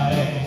high.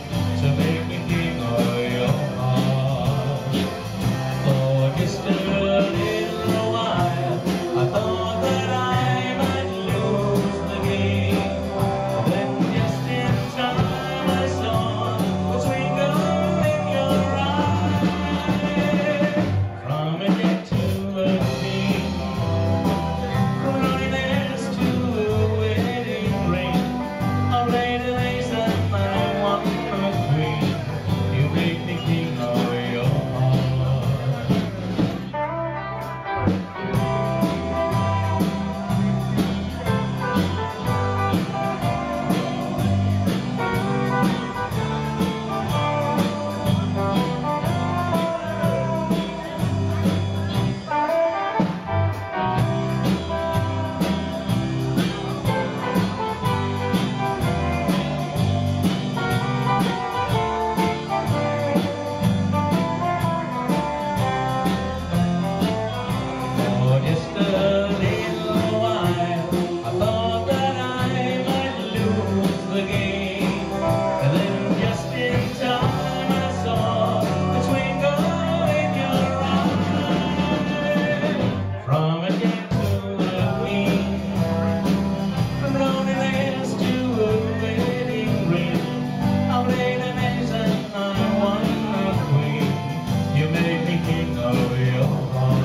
Thinking of your heart